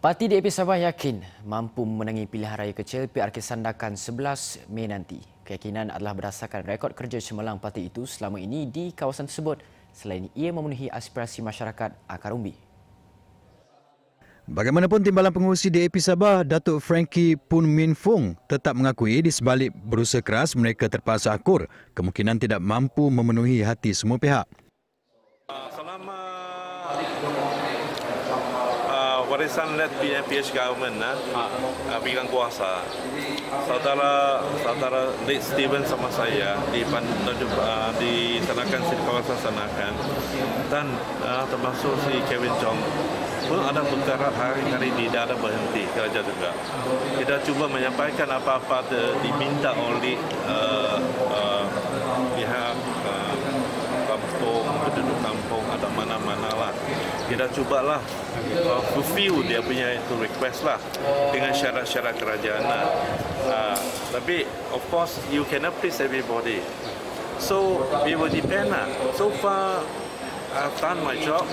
Parti DAP Sabah yakin mampu memenangi pilihan raya kecil PRK Sandakan 11 Mei nanti. Keyakinan adalah berdasarkan rekod kerja cemerlang parti itu selama ini di kawasan tersebut selain ia memenuhi aspirasi masyarakat akar umbi. Bagaimanapun timbalan pengurusi DAP Sabah, Datuk Frankie Pun Min Fung tetap mengakui di sebalik berusaha keras mereka terpaksa akur kemungkinan tidak mampu memenuhi hati semua pihak. Warisan led BNPH government nah, ha. pegang kuasa. Saudara saudara Dick Steven sama saya di uh, di Sanakan di kawasan Sanakan dan uh, termasuk si Kevin Chong pun ada perkara hari-hari tidak ada berhenti kerja juga. Kita cuba menyampaikan apa-apa diminta oleh uh, uh, pihak uh, kampung, penduduk kampung ada mana-mana. Kita cubalah uh, fulfill dia punya itu request lah dengan syarat-syarat kerajaan lah. Uh, tapi of course you cannot please everybody. So we will depend lah. So far I've done my job.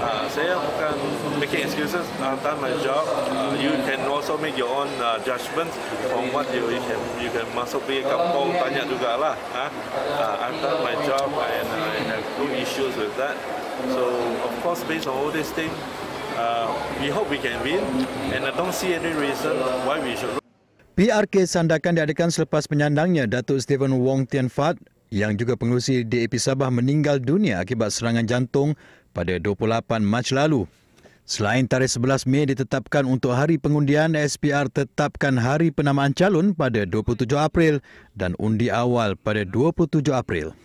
Uh, saya bukan making excuses. I've done my job. Uh, you can also make your own uh, judgment from what you, you can you can masuk pergi kampung tanya juga lah. Uh, uh, I've done my job and I have no issues with that. So of course, based on all these things, uh, we hope we can win, and I don't see any reason why we should. PRK Sandakan diadakan selepas penyandangnya Datuk Stephen Wong Tian Fat yang juga pengurusi DAP Sabah meninggal dunia akibat serangan jantung pada 28 Mac lalu. Selain tarikh 11 Mei ditetapkan untuk hari pengundian, SPR tetapkan hari penamaan calon pada 27 April dan undi awal pada 27 April.